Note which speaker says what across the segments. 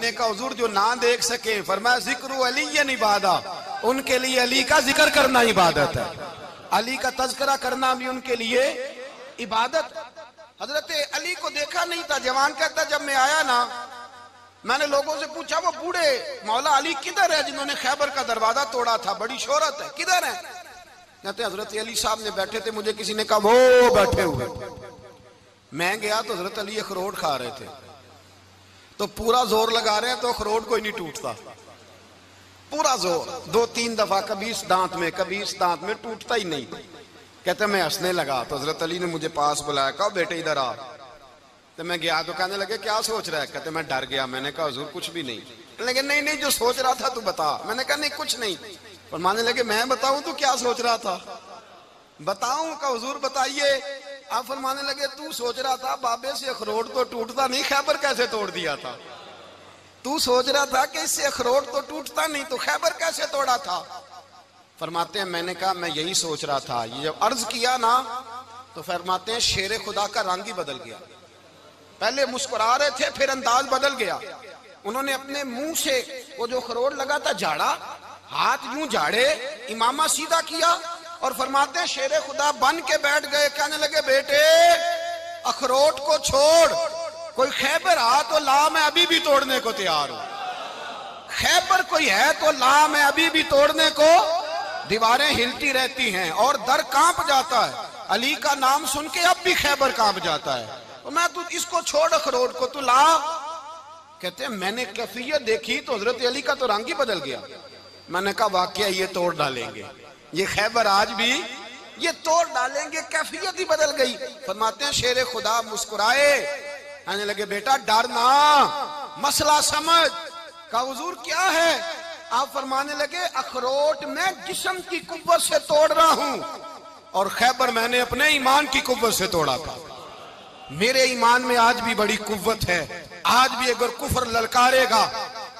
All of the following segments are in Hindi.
Speaker 1: ने का हजूर जो ना देख सके, फरमाया, ज़िक्र अली इबादा उनके लिए अली का ज़िक्र करना इबादत है। अली का तस्करा करना भी उनके लिए इबादत हज़रत अली को देखा नहीं था। जवान कहता, जब मैं आया ना, मैंने लोगों से पूछा, वो बूढ़े मौला अली किधर है जिन्होंने खैबर का दरवाज़ा तोड़ा था? बड़ी शोहरत है, किधर है? कहते, हज़रत अली साहब ने बैठे थे, मुझे किसी ने कहा, वो बैठे हुए मैं गया तो हज़रत अली अखरोट खा रहे थे। तो पूरा ज़ोर लगा रहे हैं तो अखरोट कोई नहीं टूटता। पूरा ज़ोर। दो तीन दफ़ा कभी इस दांत में, कभी इस दांत में टूटता ही नहीं। कहते मैं हंसने लगा। तो हज़रत अली ने मुझे पास बुलाया, कहा बेटे, इधर आ। तो मैं गया तो कहने लगे, क्या सोच रहा है? कहते, मैं डर गया। मैंने कहा, हजूर, कुछ भी नहीं। लेकिन नहीं नहीं, जो सोच रहा था तू बता। मैंने कहा, नहीं, कुछ नहीं। पर मानने लगे, मैं बताऊँ तो क्या सोच रहा था? बताऊँ का हजूर, बताइए। आप फरमाने लगे, तू सोच रहा था बाबे से अखरोट तो टूटता नहीं, खैबर कैसे तोड़ दिया था? तू सोच रहा था कि इससे अखरोट तो टूटता नहीं तो खैबर कैसे तोड़ा था? फरमाते हैं, मैंने कहा, मैं यही सोच रहा था, ये जब अर्ज़ किया ना तो फरमाते हैं, शेर खुदा का रंग ही बदल गया। पहले मुस्कुरा रहे थे, फिर अंदाज बदल गया। उन्होंने अपने मुँह से, वो जो खरोट लगा था, झाड़ा, हाथ यूँ झाड़े, इमामा सीधा किया और फरमाते शेर खुदा बन के बैठ गए। कहने लगे, बेटे, अखरोट को छोड़। कोई खैबर आ तो ला, मैं अभी भी तोड़ने को तैयार हूँ। खैबर कोई है तो ला, मैं अभी भी तोड़ने को दीवारें हिलती रहती हैं और दर काँप जाता है। अली का नाम सुन के अब भी खैबर काँप जाता है। तो मैं तू, इसको छोड़ अखरोट को, तू ला। कहते हैं, मैंने कैफियत देखी तो हज़रत अली का तो रंग ही बदल गया। मैंने कहा वाक्य ये तोड़ डालेंगे। ये खैबर आज भी ये तोड़ डालेंगे, कैफियत ही बदल गई। फरमाते हैं, शेर खुदा मुस्कुराए। आने लगे, बेटा, डरना, मसला समझ। का हजूर, क्या है? आप फरमाने लगे, अखरोट मैं जिसम की कुत से तोड़ रहा हूँ, और खैबर मैंने अपने ईमान की कुत से तोड़ा था। मेरे ईमान में आज भी बड़ी कुत है। आज भी अगर कुफर ललकारेगा,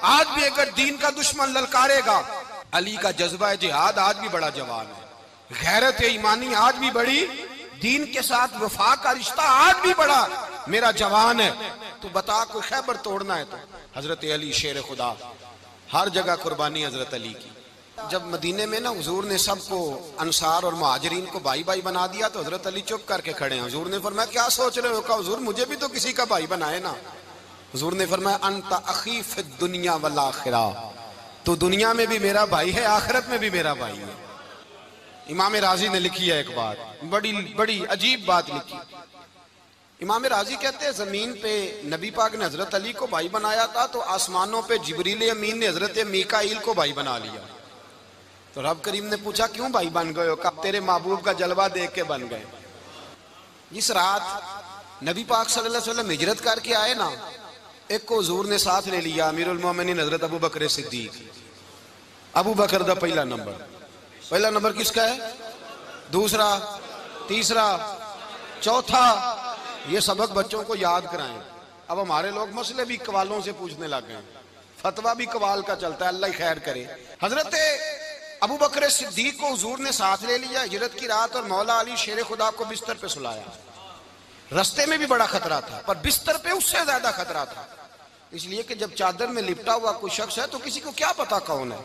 Speaker 1: आज भी अगर दीन का दुश्मन ललकारेगा अली का जज्बा जिहाद आज भी बड़ा जवान है। गैरत ईमानी आज भी बड़ी। दीन के साथ वफा का रिश्ता आज भी बड़ा। मेरा जवान है तो बता, कोई खैबर तोड़ना है तो। हज़रत अली, शेर खुदा, हर जगह कुर्बानी हज़रत अली की। जब मदीने में ना हजूर ने सबको अनसार और महाजरीन को भाई भाई बना दिया तो हज़रत अली चुप करके खड़े हैं। हजूर ने फरमाया, क्या सोच रहे हो? का हजूर, मुझे भी तो किसी का भाई बनाए ना। हजूर ने फरमाया, अंत अखीफ दुनिया वाला आखिरा। तो दुनिया में भी मेरा भाई है, आखिरत में भी मेरा भाई है। इमाम राज़ी ने लिखी है एक बात, बड़ी बड़ी अजीब बात लिखी। इमाम राज़ी कहते हैं, ज़मीन पे नबी पाक ने हज़रत अली को भाई बनाया था तो आसमानों पे जबरील अमीन ने हज़रत मीकाइल को भाई बना लिया। तो रब करीम ने पूछा, क्यों भाई बन गए हो? कब तेरे महबूब का जलवा देख के बन गए? जिस रात नबी पाक सल्लल्लाहु अलैहि वसल्लम हिजरत करके आए ना एक को हजूर ने साथ ले लिया, अमीरुल मोमिनीन हज़रत अबू बकर सिद्दीक। अबू बकर दा पहला नंबर। पहला नंबर किसका है? दूसरा, तीसरा, चौथा। ये सबक बच्चों को याद कराएँ। अब हमारे लोग मसले भी कवालों से पूछने लग गए। फतवा भी कवाल का चलता है, अल्लाह खैर करे। हज़रत अबू बकर सिद्दीक को हजूर ने साथ ले लिया, हिजरत की रात और मौला अली शेर खुदा को बिस्तर पे सुलाया। रस्ते में भी बड़ा खतरा था, पर बिस्तर पे उससे ज़्यादा खतरा था। इसलिए कि जब चादर में लिपटा हुआ कोई शख्स है तो किसी को क्या पता कौन है?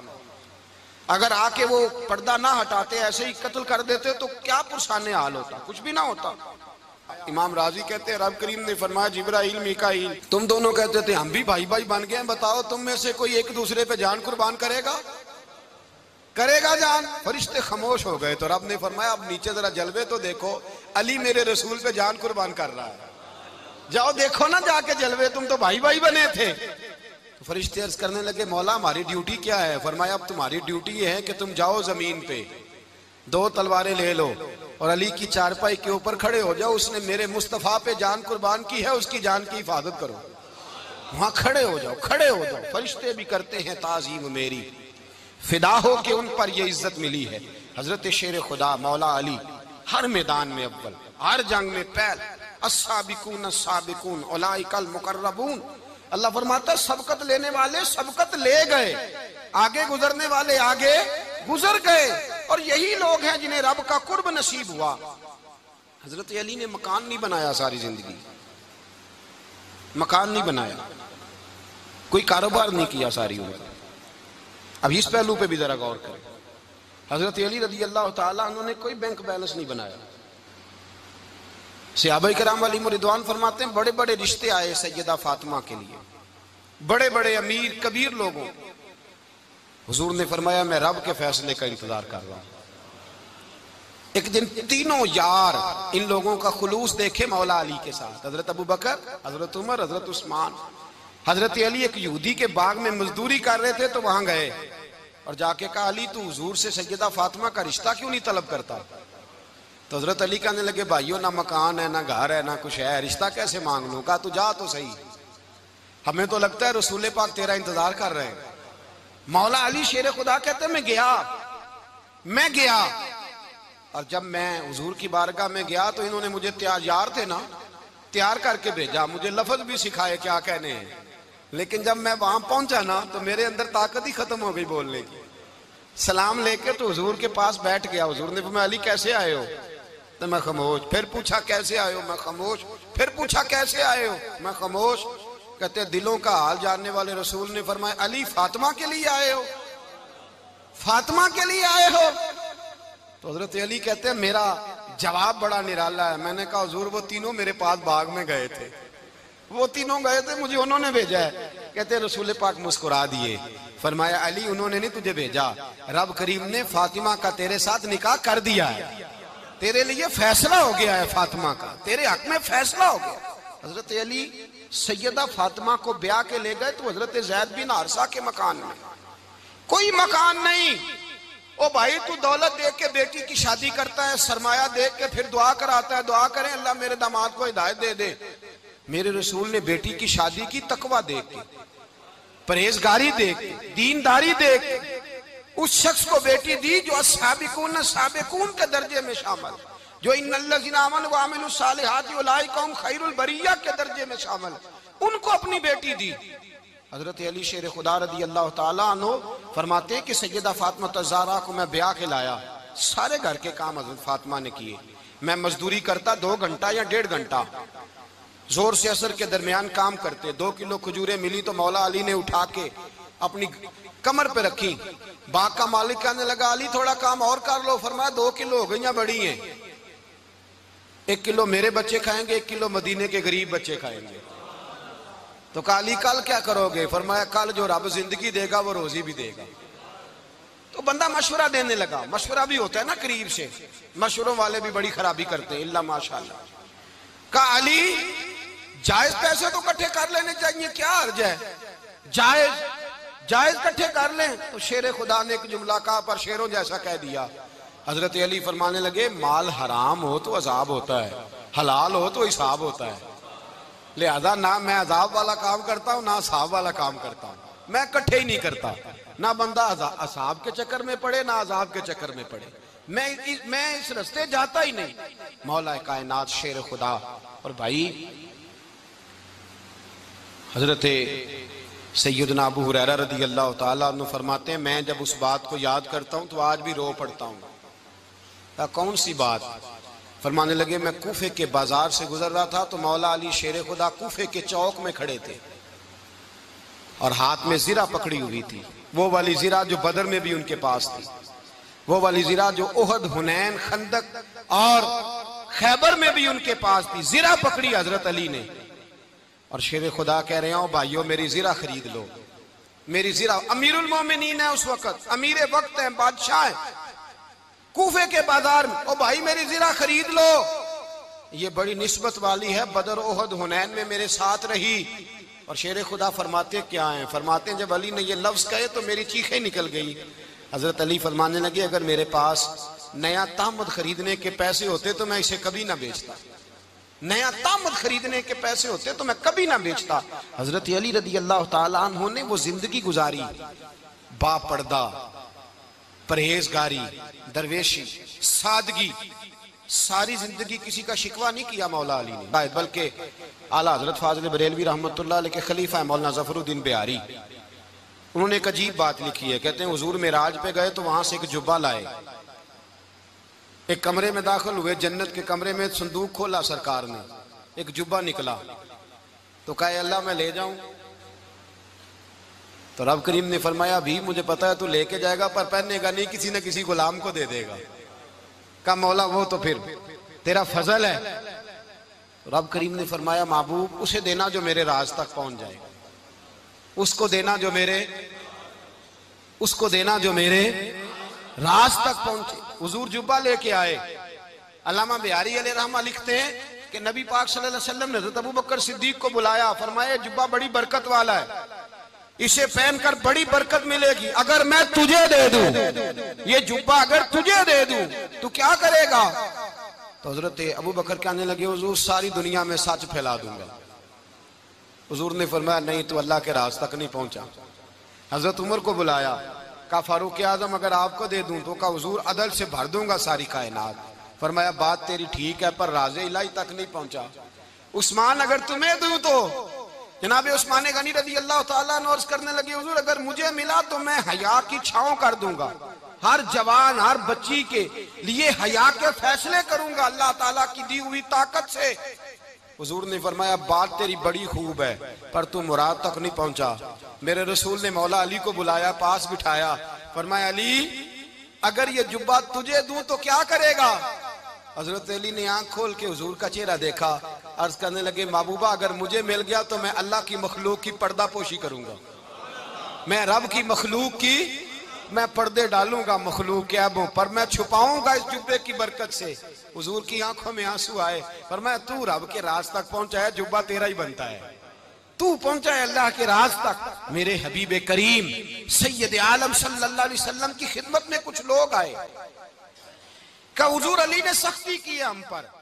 Speaker 1: अगर आके वो पर्दा ना हटाते, ऐसे ही कत्ल कर देते तो क्या पुरसाने हाल होता? कुछ भी ना होता। इमाम राज़ी कहते हैं, रब करीम ने फरमाया, जिब्राइल, मीकाइल। तुम दोनों कहते थे, हम भी भाई भाई बन गए बताओ तुम में से कोई एक दूसरे पे जान कुर्बान करेगा? करेगा जान। फरिश्ते खामोश हो गए तो रब ने फरमाया, अब नीचे जरा जलवे तो देखो, अली मेरे रसूल पे जान कुर्बान कर रहा है। जाओ देखो ना जाके जलवे, तुम तो भाई भाई बने थे। तो फरिश्ते अर्ज़ करने लगे, मौला, हमारी ड्यूटी क्या है? फरमाया, अब तुम्हारी ड्यूटी है कि तुम जाओ ज़मीन पे। दो तलवारें ले लो और अली की चारपाई के ऊपर खड़े हो जाओ। उसने मेरे मुस्तफ़ा पे जान कुर्बान की है, उसकी जान की हिफाजत करो। वहाँ खड़े हो जाओ, खड़े हो जाओ। फरिश्ते भी करते हैं ताजीम मेरी। फिदा हो के उन पर यह इज़्ज़त मिली है। हज़रत शेर खुदा, मौला अली, हर मैदान में अव्वल, हर जंग में पहल। असाबिकून साबिकून ओलाइकल मुकर्रबून। अल्लाह फरमाता सबकत लेने वाले सबकत ले गए। आगे गुजरने वाले आगे गुजर गए। और यही लोग हैं जिन्हें रब का कुर्ब नसीब हुआ। हज़रत अली ने मकान नहीं बनाया सारी ज़िंदगी। मकान नहीं बनाया। कोई कारोबार नहीं किया सारी उम्र। अब इस पहलू पे भी जरा गौर करें। हज़रत अली रज़ी अल्लाह तुमने कोई बैंक बैलेंस नहीं बनाया। सियाब कराम वाली मुरिदवान फरमाते हैं बड़े बड़े रिश्ते आए सैदा फातिमा के लिए। बड़े बड़े अमीर, कबीर लोगों। हुजूर ने फरमाया, मैं रब के फैसले का इंतज़ार कर रहा हूँ। एक दिन तीनों यार इन लोगों का खुलूस देखे मौला अली के साथ। हज़रत अबू बकर, हज़रत उमर, हज़रत उस्मान। हज़रत अली एक यहूदी के बाग में मजदूरी कर रहे थे तो वहाँ गए। और जाके कहा, अली, तू हजूर से सैयदा फातिमा का रिश्ता क्यों नहीं तलब करता? तो हज़रत अली कहने लगे, भाइयों, ना मकान है, ना घर है, ना कुछ है, रिश्ता कैसे मांग? लू कहा, तू जा तो सही। हमें तो लगता है रसूल पाक तेरा इंतज़ार कर रहे हैं। मौला अली शेर खुदा कहते मैं गया मैं गया। और जब मैं हजूर की बारगाह में गया तो इन्होंने मुझे तैयार थे ना, तैयार करके भेजा। मुझे लफज भी सिखाए क्या कहने हैं। लेकिन जब मैं वहाँ पहुँचा ना तो मेरे अंदर ताकत ही खत्म हो गई बोलने की। सलाम लेके तो हजूर के पास बैठ गया। हजूर ने मैं अली, कैसे आए हो? तो मैं खामोश। फिर पूछा, कैसे हो? मैं खामोश। फिर पूछा, कैसे हो? मैं खामोश। कहते, दिलों का हाल जानने वाले रसूल ने फरमाया, अली फातिमा के लिए आए हो। फातिमा के लिए आए हो? तो हज़रत अली कहते हैं मेरा जवाब बड़ा निराला है। मैंने कहा, हजूर, वो तीनों मेरे पास बाग में गए थे। वो तीनों गए थे, मुझे उन्होंने भेजा है। कहते, रसूल पाक मुस्कुरा दिए। फरमाया, अली, उन्होंने नहीं तुझे भेजा। रब करीम ने फातिमा का तेरे साथ निकाह कर दिया है। तेरे लिए फैसला हो गया है फातिमा का। तेरे हक में फैसला हो गया। हज़रत अली सैयदा फातिमा को ब्याह के ले गए तो हज़रत जैद बिन हारसा के मकान में। कोई मकान नहीं। ओ भाई, तू दौलत देख के बेटी की शादी करता है, सरमाया देख के फिर दुआ कराता है, दुआ करें, अल्लाह मेरे दामाद को हिदायत दे दे। मेरे रसूल ने बेटी की शादी की तकवा देख के, परहेजगारी देख के, दीनदारी देख के उस शख्स को बेटी दी जो साबिकून साबिकून के दर्जे में शामिल। जो इन वामिल कौम खैरुल बरिया के दर्जे में शामिल। उनको अपनी बेटी दी। हज़रत अली शेर खुदा रदी अल्लाह तनो फरमाते कि सैदा फातमा तजारा को मैं ब्याह के लाया। सारे घर के काम हज़रत फातिमा ने किए। मैं मजदूरी करता दो घंटा या डेढ़ घंटा। ज़ोर से असर के दरमियान काम करते। दो किलो खजूरें मिली तो मौला अली ने उठा के अपनी कमर पे रखी। बाग का मालिक कहने लगा, अली, थोड़ा काम और कर लो, फरमाया, दो किलो हो गई बड़ी हैं। एक किलो मेरे बच्चे खाएँगे, एक किलो मदीने के गरीब बच्चे खाएँगे। तो काली कल क्या करोगे? फरमाया, कल जो रब ज़िंदगी देगा, वो रोजी भी देगा। तो बंदा मशवरा देने लगा। मशवरा भी होता है ना करीब से। मशवरों वाले भी बड़ी खराबी करते हैं, इल्ला माशाल्लाह। का अली, जायज़ पैसे तो इकट्ठे कर लेने चाहिए, क्या अर्ज़ है? जायज़ जायज़ इकट्ठे कर लें तो शेर खुदा ने एक जुमला कहा पर शेरों जैसा कह दिया। हज़रत अली फरमाने लगे माल हराम हो तो अजाब होता है हलाल हो तो हिसाब होता है। लिहाजा ना मैं अजाब वाला काम करता हूँ ना असाब वाला काम करता हूँ। मैं इकट्ठे ही नहीं करता। ना बंदा असाब के चक्कर में पड़े ना अजाब के चक्कर में पड़े। मैं इस, मैं इस रस्ते जाता ही नहीं। मौला कायनात शेर खुदा। और भाई हज़रत सैदना अबू हुरैरा रदी अल्लाह तु फरमाते हैं, मैं जब उस बात को याद करता हूँ तो आज भी रो पड़ता हूँ। कौन सी बात? फरमाने लगे, मैं कूफे के बाज़ार से गुजर रहा था तो मौला अली शेर खुदा कूफे के चौक में खड़े थे और हाथ में जीरा पकड़ी हुई थी। वो वाली जीरा जो बदर में भी उनके पास थी। वो वाली जीरा जो ओहद हुनैन, खंदक और खैबर में भी उनके पास थी। जीरा पकड़ी हज़रत अली ने। और शेर खुदा कह रहे हो भाइयों, मेरी जीरा खरीद लो। मेरी जीरा, अमीरुल मोमिनीन है उस वक्त। अमीर वक्त है, बादशाह है। कूफे के बाज़ार में, ओ भाई, मेरी जीरा खरीद लो। ये बड़ी निस्बत वाली है, बदर ओहद हुनैन में मेरे साथ रही। और शेर खुदा फरमाते, क्या है? फरमाते जब अली ने ये लफ्ज कहे तो मेरी चीखें निकल गई। हज़रत अली फरमाने लगे, अगर मेरे पास नया तामद खरीदने के पैसे होते तो मैं इसे कभी ना बेचता। नया तामद खरीदने के पैसे होते तो मैं कभी ना बेचता। हज़रत अली रदी अल्लाह तु ने वो ज़िंदगी गुजारी। बा पर्दा परहेजगारी, दरवेशी, सादगी, सारी ज़िंदगी किसी का शिकवा नहीं किया मौला अली ने। बल्कि आला हज़रत फाजल बरेलवी रहमत के खलीफा है, मौलाना जफरुद्दीन बिहारी। उन्होंने एक अजीब बात लिखी है, कहते हैं, हजूर मेराज पे गए तो वहाँ से एक जुब्बा लाए। एक कमरे में दाखिल हुए, जन्नत के कमरे में संदूक खोला सरकार ने। एक जुब्बा निकला। तो कहे, अल्लाह, मैं ले जाऊँ। तो रब करीम ने फरमाया भी मुझे पता है तू लेके जाएगा, पर पहनेगा नहीं, किसी न किसी गुलाम को दे देगा। का मौला, वो तो फिर, तेरा फजल है। तो रब करीम ने फरमाया, महबूब, उसे देना जो मेरे राज तक पहुँच जाए। उसको देना जो मेरे, उसको देना जो मेरे राज तक पहुँचे। हुजूर जुब्बा लेके आए। अलामा बिहारी रहमा लिखते हैं कि नबी पाक वसल्लम ने हज़रत बकर सिद्दीक को बुलाया, फरमाया, जुब्बा बड़ी बरकत वाला है। इसे पहनकर बड़ी बरकत मिलेगी। अगर मैं तुझे दे दूँ, ये जुब्बा अगर तुझे दे दूँ तो क्या करेगा? तो हज़रत अबू बकर कहने लगे, हजूर, सारी दुनिया में सच फैला दूँगा। हजूर ने फरमाया, नहीं तो अल्लाह के राज तक नहीं पहुँचा। हज़रत उमर को बुलाया। का फारूक आज़म अगर आपको दे दूँ तो का हजूर अदल से भर दूँगा सारी कायनात। फरमाया, बात तेरी ठीक है, पर राजे इलाही तक नहीं पहुँचा। उस्मान अगर तुम्हें दूँ तो। जनाब उस्मान गनी रज़ी अल्लाह तर्ज करने लगे, हजूर, अगर मुझे मिला तो मैं हया की छाव कर दूँगा। हर जवान, हर बच्ची के लिए हया के फैसले करूँगा, अल्लाह ताला की दी हुई ताकत से। हजूर ने फरमाया, बात तेरी बड़ी खूब है, पर तू मुराद तक नहीं पहुँचा। मेरे रसूल ने मौला अली को बुलाया, पास बिठाया। फरमाया, अली, अगर ये जुब्बा तुझे दूँ तो क्या करेगा? हज़रत अली ने आँख खोल के हजूर का चेहरा देखा। अर्ज़ करने लगे, महबूबा, अगर मुझे मिल गया तो मैं अल्लाह की मखलूक की पर्दा पोशी करूँगा। मैं रब की मखलूक की मैं पर्दे डालूँगा मखलूक के पर, मैं छुपाऊँगा इस जुब्बे की बरकत से। हजूर की आँखों में आँसू आए, पर मैं तू रब के राज तक पहुँचा है, जुब्बा तेरा ही बनता है। तू पहुँचा अल्लाह के राज तक। मेरे हबीब करीम, सैयद आलम वसल्लम की खिदमत में कुछ लोग आए। का हजूर अली ने सख्ती की है हम पर?